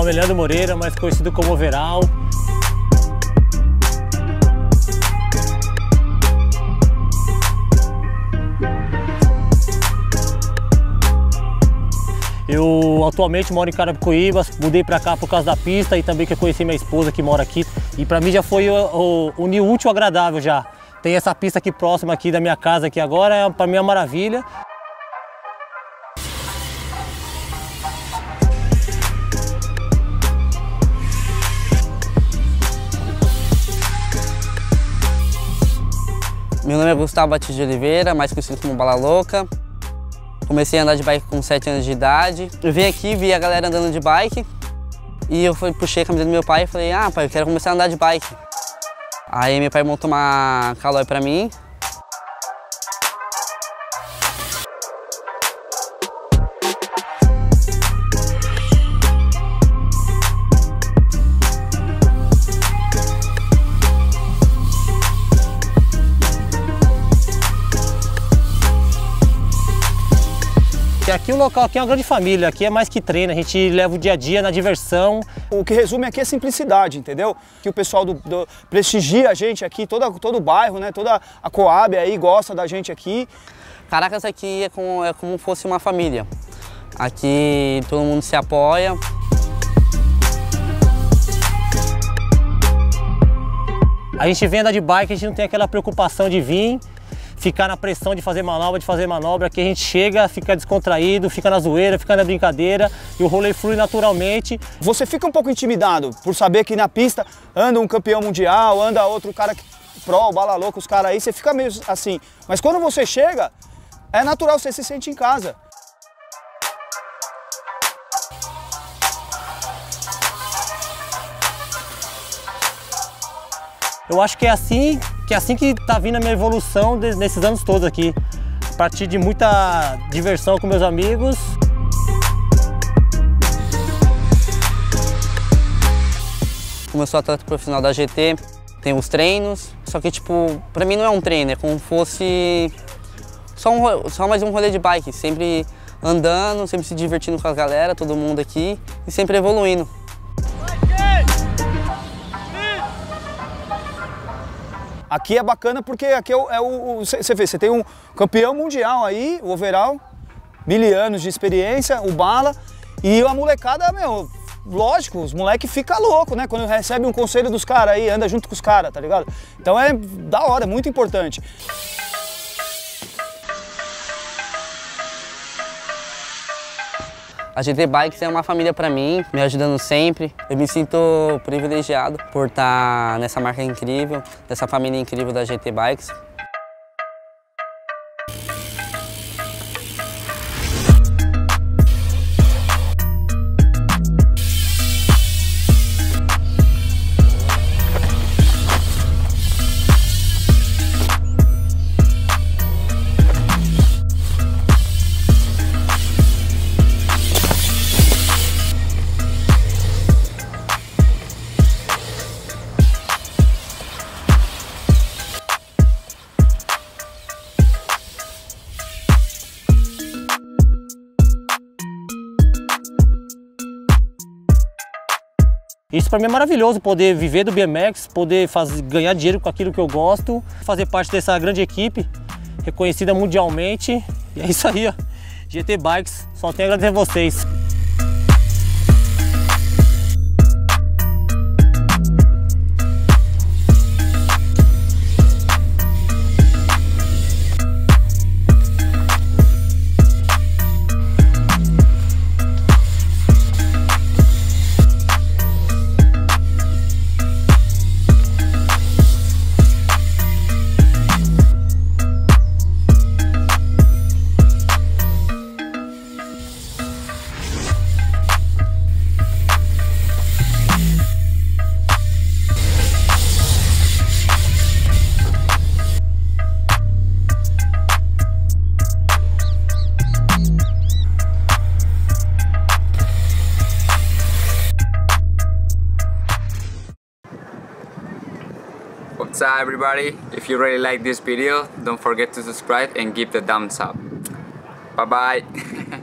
Nome é Leandro Moreira, mais conhecido como Overall. Eu atualmente moro em Carapicuíba, mudei para cá por causa da pista e também que eu conheci minha esposa que mora aqui. E para mim já foi o, o, o útil agradável já. Tem essa pista aqui próxima aqui da minha casa aqui agora, é para mim é uma maravilha. Meu nome é Gustavo Batista de Oliveira, mais conhecido como Bala Louca. Comecei a andar de bike com 7 anos de idade. Eu vim aqui, vi a galera andando de bike e eu fui, puxei a camisa do meu pai e falei, ah pai, eu quero começar a andar de bike. Aí meu pai montou uma calói pra mim, Porque aqui o local aqui é uma grande família, aqui é mais que treino, a gente leva o dia a dia na diversão. O que resume aqui é simplicidade, entendeu? Que o pessoal do, do, prestigia a gente aqui, toda, todo o bairro, né? Toda a Coab aí gosta da gente aqui. Caracas aqui é como, é como fosse uma família. Aqui todo mundo se apoia. A gente vem andar de bike, a gente não tem aquela preocupação de vir ficar na pressão de fazer manobra, de fazer manobra, que a gente chega, fica descontraído, fica na zoeira, fica na brincadeira e o rolê flui naturalmente. Você fica um pouco intimidado por saber que na pista anda um campeão mundial, anda outro cara que pro, bala louca, os caras aí, você fica meio assim. Mas quando você chega, é natural, você se sente em casa. Eu acho que é assim que é assim que está vindo a minha evolução nesses anos todos aqui. A partir de muita diversão com meus amigos. Como eu sou atleta profissional da GT, tem os treinos, só que tipo, pra mim não é um treino, é como se fosse só, um, só mais um rolê de bike, sempre andando, sempre se divertindo com a galera, todo mundo aqui e sempre evoluindo. Aqui é bacana porque aqui é o, é você vê, você tem um campeão mundial aí, o overall, mil anos de experiência, o bala, e a molecada, meu, lógico, os moleques ficam loucos, né? Quando recebe um conselho dos caras aí, anda junto com os caras, tá ligado? Então é da hora, é muito importante. A GT Bikes é uma família para mim, me ajudando sempre. Eu me sinto privilegiado por estar nessa marca incrível, dessa família incrível da GT Bikes. Isso para mim é maravilhoso, poder viver do BMX, poder fazer, ganhar dinheiro com aquilo que eu gosto, fazer parte dessa grande equipe, reconhecida mundialmente. E é isso aí, ó. GT Bikes, só tenho a agradecer a vocês. What's up everybody? If you really like this video, don't forget to subscribe and give the thumbs up. Bye bye!